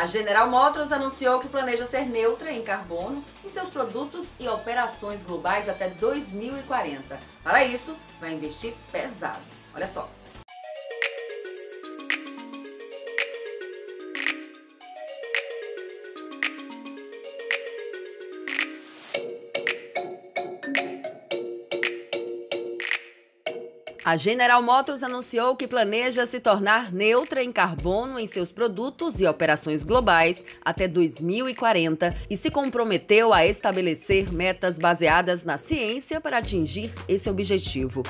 A General Motors anunciou que planeja ser neutra em carbono em seus produtos e operações globais até 2040. Para isso, vai investir pesado. Olha só. A General Motors anunciou que planeja se tornar neutra em carbono em seus produtos e operações globais até 2040 e se comprometeu a estabelecer metas baseadas na ciência para atingir esse objetivo.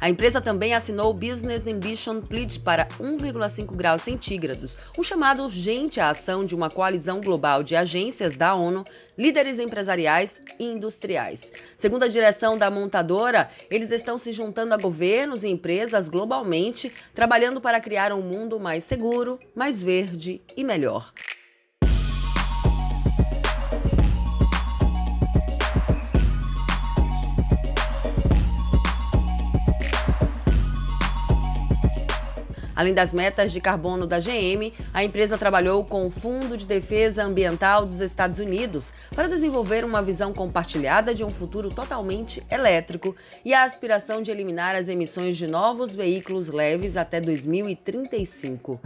A empresa também assinou o Business Ambition Pledge para 1,5 graus centígrados, um chamado urgente à ação de uma coalizão global de agências da ONU, líderes empresariais e industriais. Segundo a direção da montadora, eles estão se juntando a governos e empresas globalmente, trabalhando para criar um mundo mais seguro, mais verde e melhor. Além das metas de carbono da GM, a empresa trabalhou com o Fundo de Defesa Ambiental dos Estados Unidos para desenvolver uma visão compartilhada de um futuro totalmente elétrico e a aspiração de eliminar as emissões de novos veículos leves até 2035.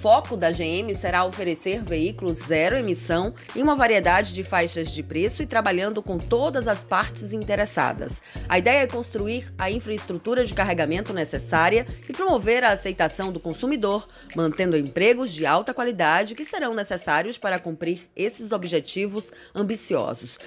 Foco da GM será oferecer veículos zero emissão em uma variedade de faixas de preço e trabalhando com todas as partes interessadas. A ideia é construir a infraestrutura de carregamento necessária e promover a aceitação do consumidor, mantendo empregos de alta qualidade que serão necessários para cumprir esses objetivos ambiciosos.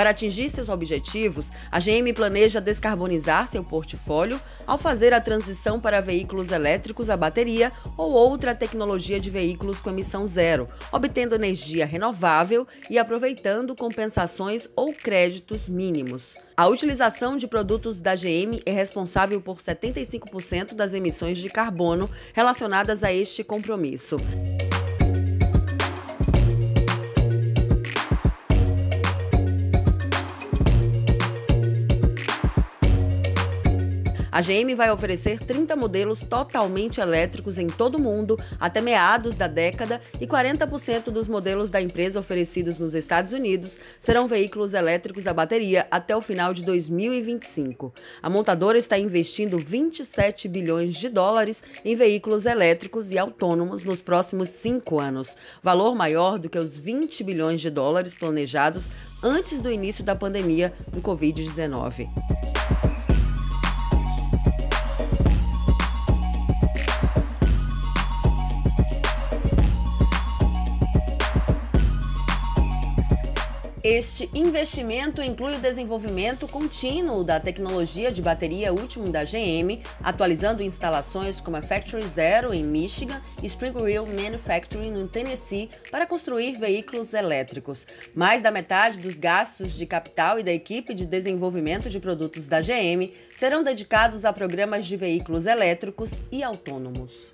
Para atingir seus objetivos, a GM planeja descarbonizar seu portfólio ao fazer a transição para veículos elétricos a bateria ou outra tecnologia de veículos com emissão zero, obtendo energia renovável e aproveitando compensações ou créditos mínimos. A utilização de produtos da GM é responsável por 75% das emissões de carbono relacionadas a este compromisso. A GM vai oferecer 30 modelos totalmente elétricos em todo o mundo até meados da década e 40% dos modelos da empresa oferecidos nos Estados Unidos serão veículos elétricos a bateria até o final de 2025. A montadora está investindo 27 bilhões de dólares em veículos elétricos e autônomos nos próximos cinco anos, valor maior do que os 20 bilhões de dólares planejados antes do início da pandemia do Covid-19. Este investimento inclui o desenvolvimento contínuo da tecnologia de bateria último da GM, atualizando instalações como a Factory Zero em Michigan e Spring Wheel Manufacturing no Tennessee para construir veículos elétricos. Mais da metade dos gastos de capital e da equipe de desenvolvimento de produtos da GM serão dedicados a programas de veículos elétricos e autônomos.